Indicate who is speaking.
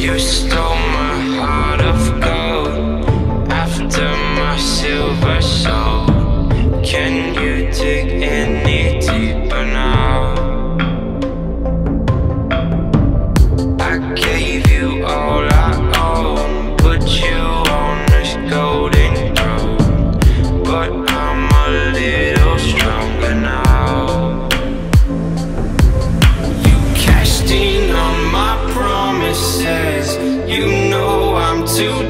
Speaker 1: You stole my heart of gold. After my silver soul. to